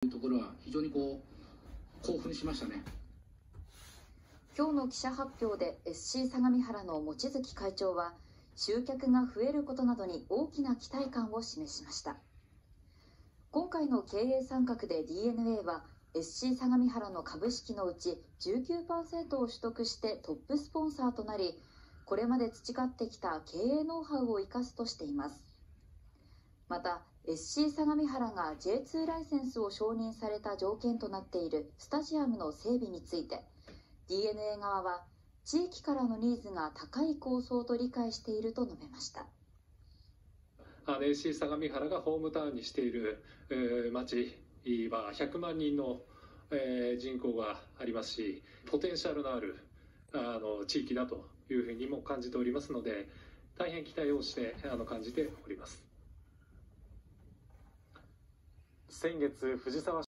というところは非常にこう興奮しましたね。今日の記者発表で SC 相模原の望月会長は集客が増えることなどに大きな期待感を示しました今回の経営参画で DNA は SC 相模原の株式のうち19%を取得してトップスポンサーとなりこれまで培ってきた経営ノウハウを生かすとしていますまた SC 相模原が J2 ライセンスを承認された条件となっているスタジアムの整備について DNA 側は地域からのニーズが高い構想と理解していると述べました。NC 相模原がホームタウンにしている、えー、町は100万人の、えー、人口がありますしポテンシャルのあるあの地域だというふうにも感じておりますので大変期待をしてあの感じております。先月藤沢